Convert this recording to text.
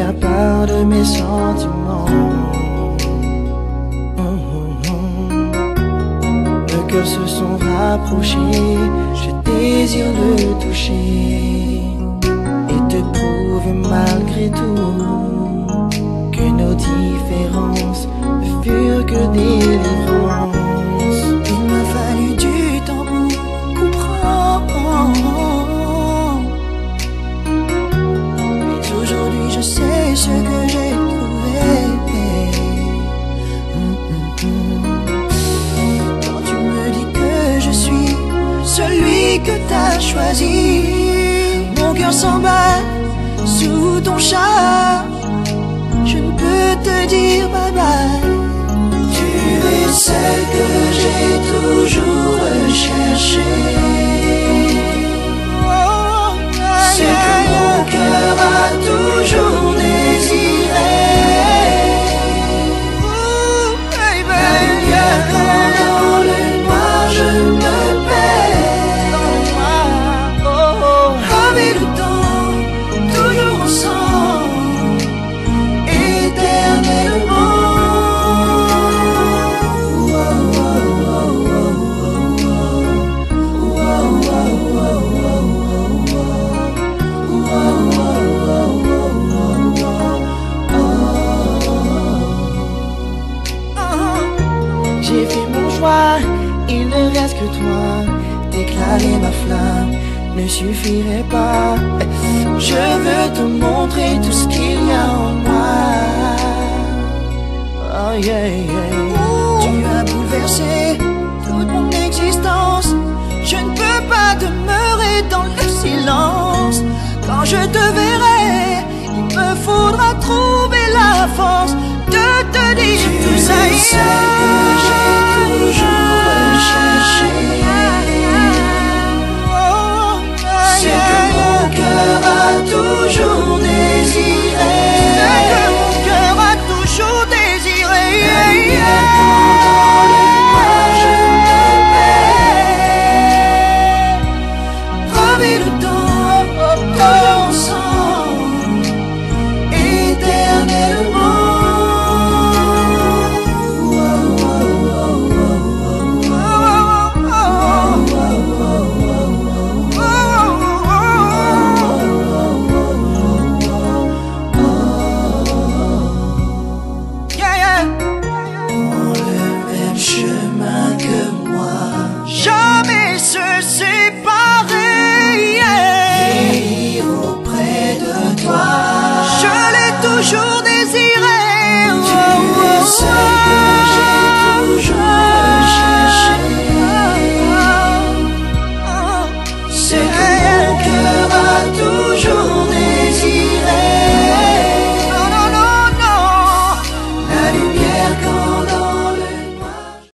faire part de mes sentiments. Nos cœurs se sont rapprochés, je désire le toucher et te prouver malgré tout que nos différences ne furent que délivrance. Que t'as choisi, mon cœur s'emballe sous ton chat. Je ne peux te dire bye bye. Tu es celle choix, il ne reste que toi. Déclarer ma flamme ne suffirait pas. Je veux te montrer tout ce qu'il y a en moi. Oh yeah, yeah. Tu as bouleversé toute mon existence. Je ne peux pas demeurer dans le silence. Quand je te verrai, il me faudra trouver la force de te dire tout ça. toujours